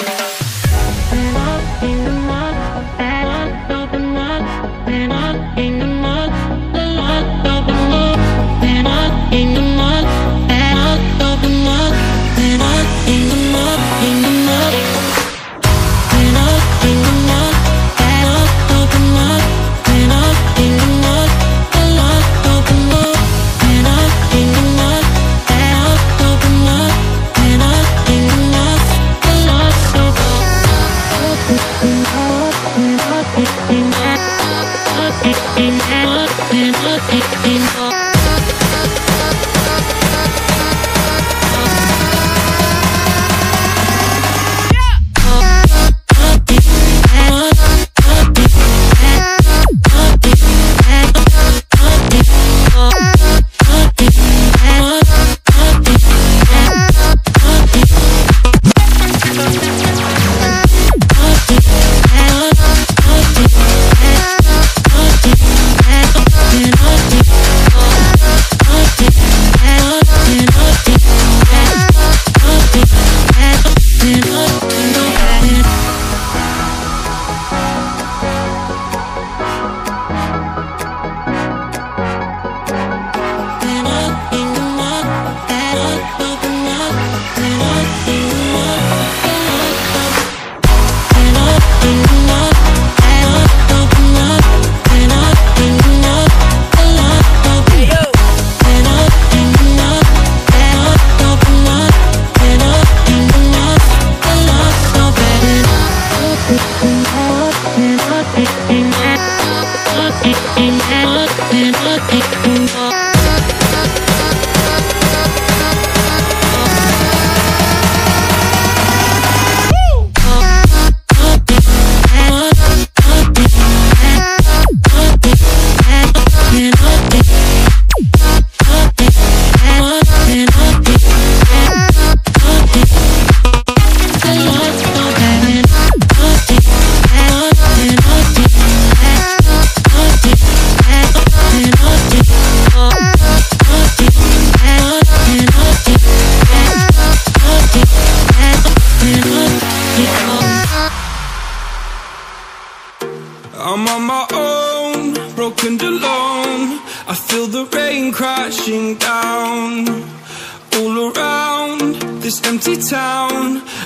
Thank. Thank you.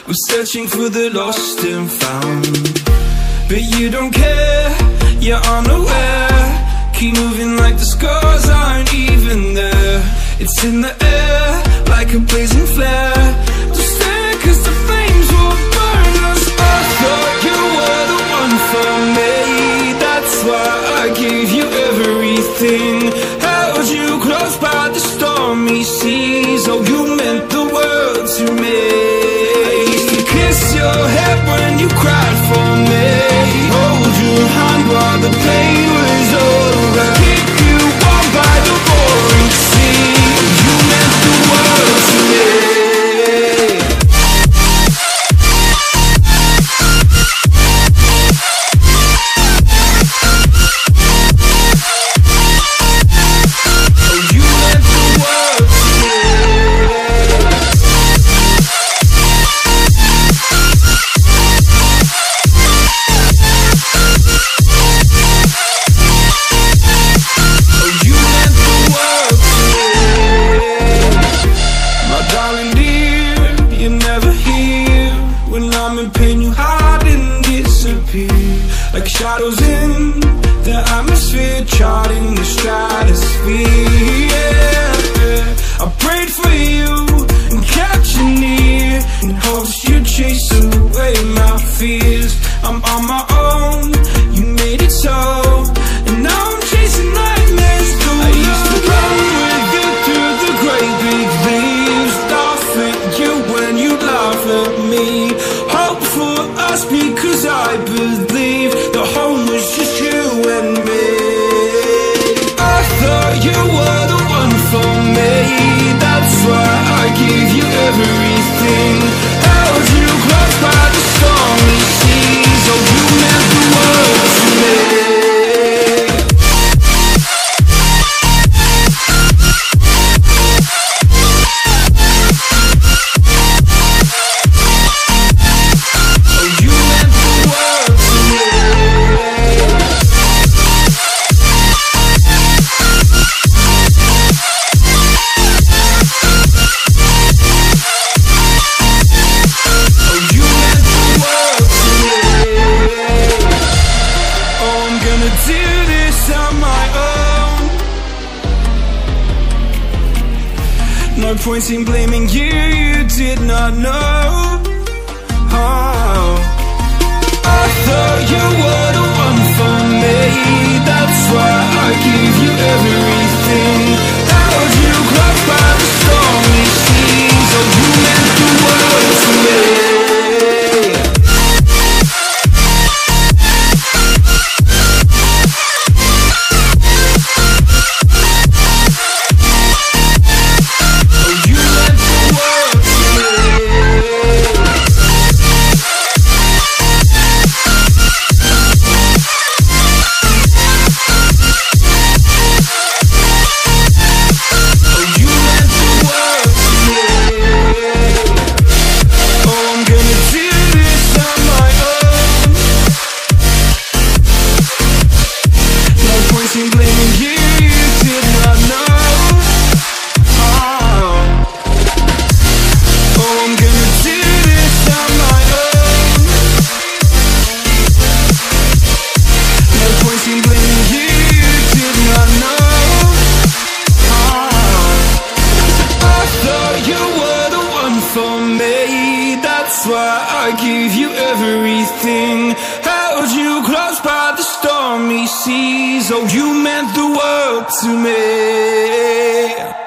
We're searching for the lost and found. But you don't care, you're unaware. Keep moving like the scars aren't even there. It's in the air, like a blazing flare. The flames will burn us. I thought you were the one for me. That's why I gave you everything. Held you close by the stormy seas. Oh, you meant the world to me cried for me. Hold your hand while the pain. distracted why I give you every meant the world to me.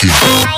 You.